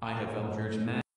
I have Eldridge Magic.